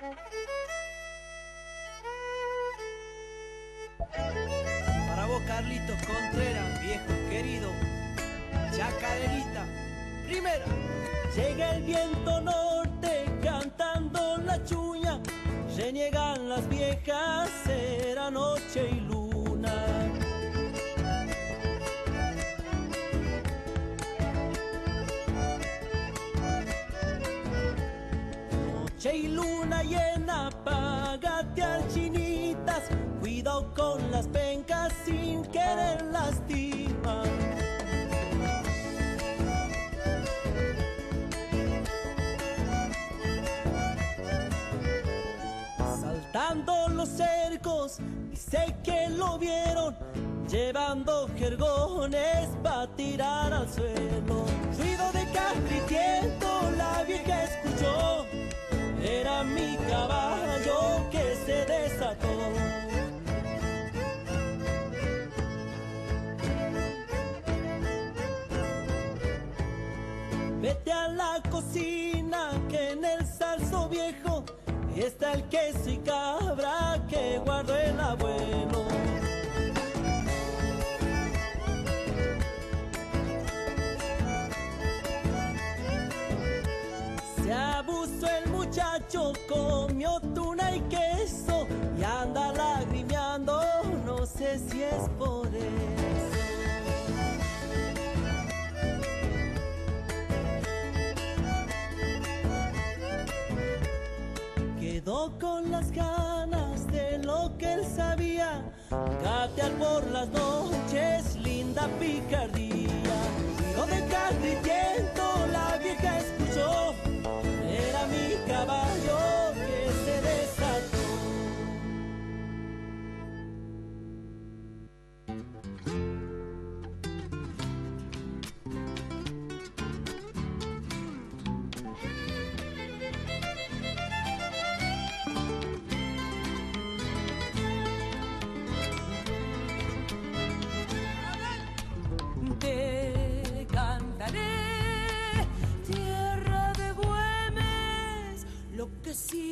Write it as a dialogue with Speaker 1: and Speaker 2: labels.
Speaker 1: Para vos, Carlitos Contreras, viejo querido. Chacarerita, primera.
Speaker 2: Llega el viento norte cantando la chuña, reniegan las viejas, era noche y luna. Noche y luna llena, págate al chinitas, cuidado con las pencas sin querer lastimar. Saltando los cercos, sé que lo vieron, llevando jergones para tirar al suelo. Ruido de viento, caballo que se desató. Vete a la cocina que en el salso viejo está el queso y cabra que guardó el abuelo. Se abusó el muchacho, comió con las ganas de lo que él sabía, gatear por las noches, linda picardía. Lo de viento,
Speaker 3: lo